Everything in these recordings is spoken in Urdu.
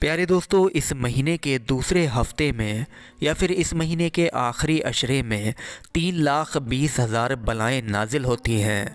پیارے دوستو، اس مہینے کے دوسرے ہفتے میں یا پھر اس مہینے کے آخری اشرے میں تین لاکھ بیس ہزار بلائیں نازل ہوتی ہیں۔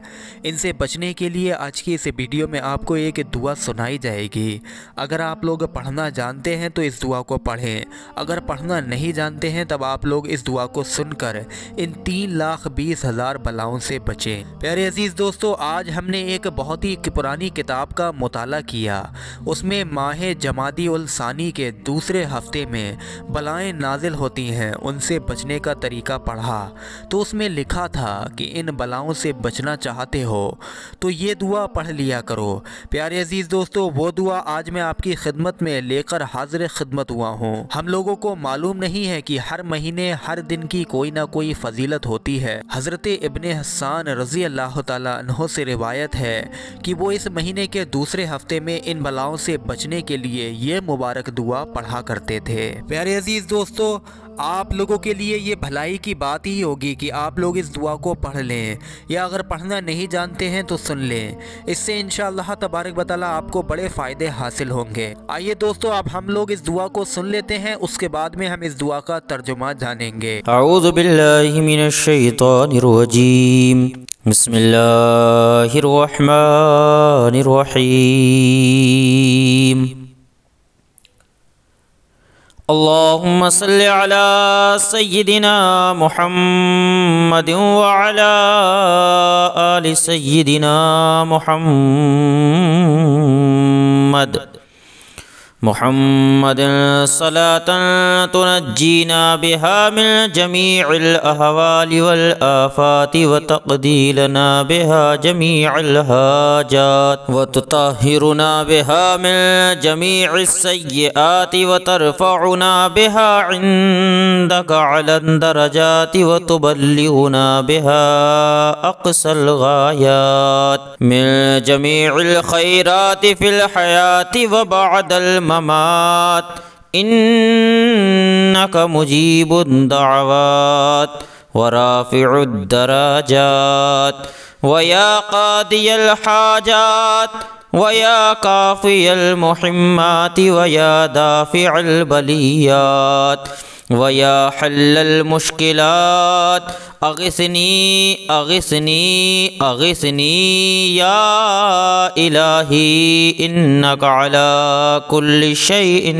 ان سے بچنے کے لیے آج کی اس ویڈیو میں آپ کو ایک دعا سنائی جائے گی۔ اگر آپ لوگ پڑھنا جانتے ہیں تو اس دعا کو پڑھیں۔ اگر پڑھنا نہیں جانتے ہیں تب آپ لوگ اس دعا کو سن کر ان تین لاکھ بیس ہزار بلاؤں سے بچیں۔ پیارے عزیز دوستو، آج ہم نے ایک بہت ہی پرانی کتاب کا مطالعہ کیا۔ اس میں ماہ جمادی الثانی کے دوسرے ہفتے میں بلائیں نازل ہوتی ہیں، ان سے بچنے کا طریقہ پڑھا۔ تو اس میں لکھا تھا کہ ان بلاؤں سے بچنا چاہتے ہو، تو یہ دعا پڑھ لیا کرو۔ پیارے عزیز دوستو، وہ دعا آج میں آپ کی خدمت میں لے کر حاضر خدمت ہوا ہوں۔ ہم لوگوں کو معلوم نہیں ہے کہ ہر مہینے، ہر دن کی کوئی نہ کوئی فضیلت ہوتی ہے۔ حضرت ابن حسان رضی اللہ تعالیٰ عنہ سے روایت ہے کہ وہ اس مہینے کے دوسرے ہفتے میں ان بلاؤں سے بچنے کے لیے یہ مبارک دعا پڑھا کرتے تھے۔ پیارے عزیز دوستو، آپ لوگوں کے لیے یہ بھلائی کی بات ہی ہوگی کہ آپ لوگ اس دعا کو پڑھ لیں۔ یا اگر پڑھنا نہیں جانتے ہیں تو سن لیں۔ اس سے انشاءاللہ تبارک بطالہ آپ کو بڑے فائدے حاصل ہوں گے۔ آئیے دوستو، اب ہم لوگ اس دعا کو سن لیتے ہیں۔ اس کے بعد میں ہم اس دعا کا ترجمہ جانیں گے۔ اعوذ باللہ من الشیطان الرجیم۔ بسم اللہ الرحمن الرحیم۔ اللهم صل على سيدنا محمد وعلى آل سيدنا محمد. محمد صلاة تنجينا بها من جميع الأهوال والآفات وتقضي لنا بها جميع الهاجات وتطهرنا بها من جميع السيئات وترفعنا بها عندك على الدرجات وتبلغنا بها أقصى الغايات من جميع الخيرات في الحياة وبعد الممات الممات إنك مجيب الدعوات ورافع الدرجات ويا قاضي الحاجات ويا كافي المحمات ويا دافع البليات. ويا حل المشكلات اغثنی اغثنی اغثنی یا الہی انکا علا کل شیء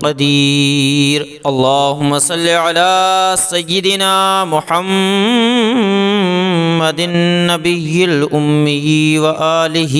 قدیر اللہم صلی علی سیدنا محمد النبی الامی وآلہ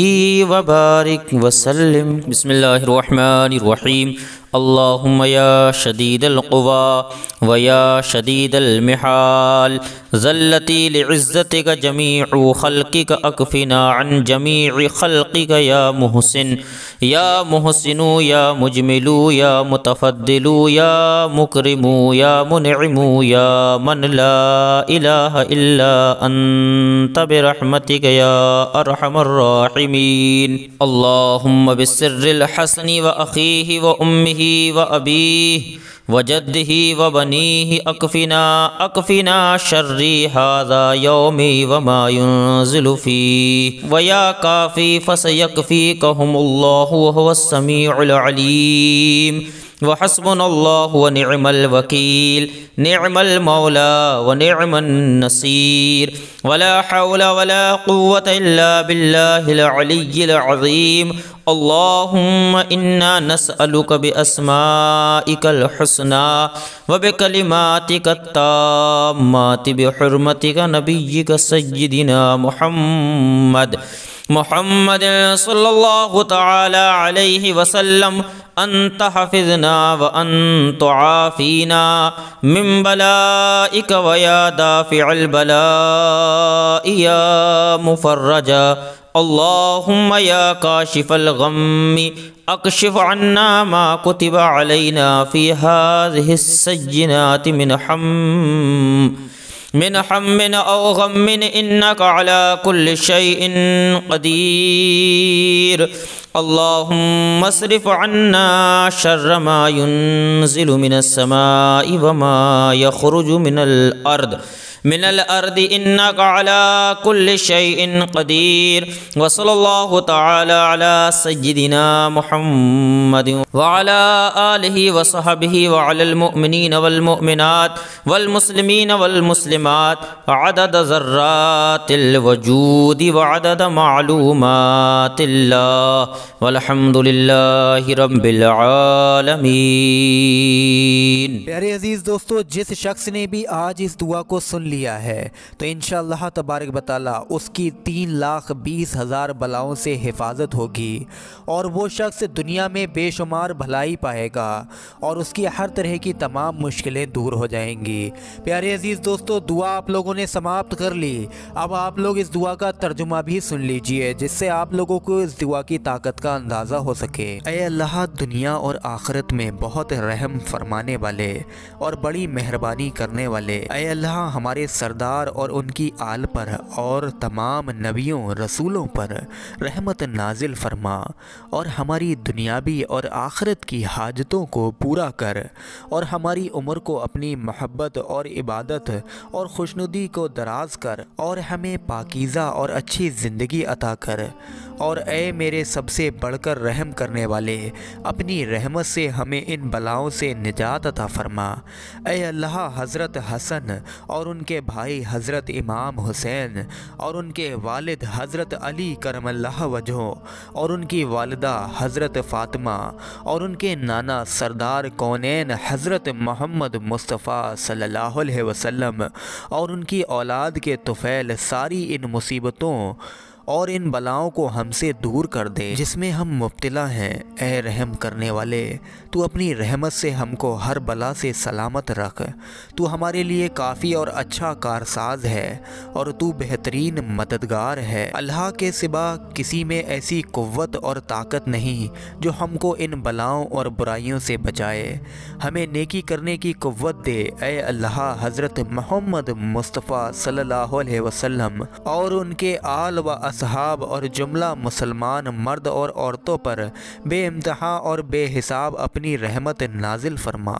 وبارک وسلم. بسم اللہ الرحمن الرحیم اللهم يا شديد القوى ويا شديد المحال ذلتي لعزتك جميع خلقك أكفنا عن جميع خلقك يا محسن يا محسن يا مجمل يا متفضل يا مكرم يا منعم يا من لا إله إلا أنت برحمتك يا أرحم الراحمين. اللهم بالسر الحسن وأخيه وأمه ہی و ابی و جد ہی و بنی ہی اکفنا اکفنا شرری حاضا یومی و ذلفی و یا کافی فس یکفی کہم اللہ وسمی العلیم وحسبنا الله ونعم الوكيل. نعم المولى ونعم النصير. ولا حول ولا قوة إلا بالله العلي العظيم. اللهم إنا نسألك بأسمائك الحسنى وبكلماتك التامات بحرمتك نبيك سيدنا محمد. محمد صلی اللہ تعالی علیہ وسلم ان تحفظنا وان تعافینا من بلائک ویا دافع البلاء یا مفرجا اللهم يا كاشف الغم اكشف عنا ما كتب علينا في هذه السجنات من حم. من حم او غم انك على كل شيء قدير. اللهم اصرف عنا شر ما ينزل من السماء وما يخرج من الارض من الأرض إنك على كل شيء قدير. وصلى الله تعالى على سيدنا محمد وعلى آله وصحبه وعلى المؤمنين والمؤمنات والمسلمين والمسلمات عدد ذرات الوجود وعدد معلومات الله. والحمد لله رب العالمين. پیارے عزیز دوستو جس شخص نے بھی آج اس دعا کو سن لیا ہے۔ تو انشاءاللہ تبارک بطالہ اس کی تین لاکھ بیس ہزار بلاؤں سے حفاظت ہوگی اور وہ شخص دنیا میں بے شمار بھلائی پائے گا اور اس کی ہر طرح کی تمام مشکلیں دور ہو جائیں گی۔ پیارے عزیز دوستو، دعا آپ لوگوں نے سماپت کر لی۔ اب آپ لوگ اس دعا کا ترجمہ بھی سن لیجیے، جس سے آپ لوگوں کو اس دعا کی طاقت کا اندازہ ہو سکے۔ اے اللہ، دنیا اور آخرت میں بہت رحم فرمانے والے اور بڑی مہربانی کرنے والے۔ اے اللہ ہمارے سردار اور ان کی آل پر اور تمام نبیوں، رسولوں پر رحمت نازل فرما اور ہماری دنیاوی اور آخرت کی حاجتوں کو پورا کر اور ہماری عمر کو اپنی محبت اور عبادت اور خوشنودی کو دراز کر اور ہمیں پاکیزہ اور اچھی زندگی عطا کر۔ اور اے میرے سب سے بڑھ کر رحم کرنے والے، اپنی رحمت سے ہمیں ان بلاؤں سے نجات عطا فرما۔ اے اللہ حضرت حسن اور ان کے بھائی حضرت امام حسین اور ان کے والد حضرت علی کرم اللہ وجہ اور ان کی والدہ حضرت فاطمہ اور ان کے نانا سردار کونین حضرت محمد مصطفیٰ صلی اللہ علیہ وسلم اور ان کی اولاد کے طفیل ساری ان مصیبتوں اور ان بلاؤں کو ہم سے دور کر دے۔ جس میں ہم مبتلا ہیں، اے رحم کرنے والے، تو اپنی رحمت سے ہم کو ہر بلا سے سلامت رکھ۔ تو ہمارے لیے کافی اور اچھا کارساز ہے، اور تو بہترین مددگار ہے۔ اللہ کے سبا کسی میں ایسی قوت اور طاقت نہیں جو ہم کو ان بلاؤں اور برائیوں سے بچائے۔ ہمیں نیکی کرنے کی قوت دے، اے اللہ حضرت محمد مصطفیٰ صلی اللہ علیہ وسلم، اور ان کے آل و اصحاب اور جملہ مسلمان مرد اور عورتوں پر بے امتحان اور بے حساب اپنی رحمت نازل فرما،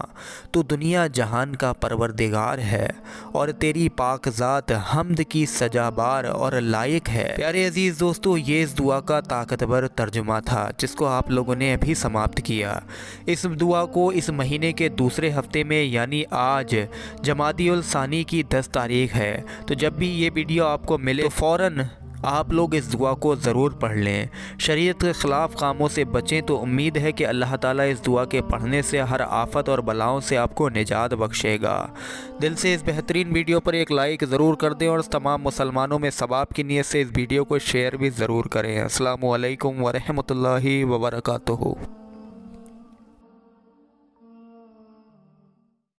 تو دنیا جہان کا پروردگار ہے اور تیری پاک ذات حمد کی سجا بار اور لائق ہے۔ پیارے عزیز دوستو، یہ اس دعا کا طاقتور ترجمہ تھا جس کو آپ لوگوں نے ابھی سماپت کیا۔ اس دعا کو اس مہینے کے دوسرے ہفتے میں یعنی آج، جمادی الثانی کی دس تاریخ ہے۔ تو جب بھی یہ ویڈیو آپ کو ملے، تو فوراً آپ لوگ اس دعا کو ضرور پڑھ لیں۔ شریعت کے خلاف کاموں سے بچیں تو امید ہے کہ اللہ تعالیٰ اس دعا کے پڑھنے سے ہر آفت اور بلاؤں سے آپ کو نجات بخشے گا۔ دل سے اس بہترین ویڈیو پر ایک لائک ضرور کر دیں اور تمام مسلمانوں میں ثواب کی نیت سے اس ویڈیو کو شیئر بھی ضرور کریں۔ السلام علیکم ورحمۃ اللہ وبرکاتہ۔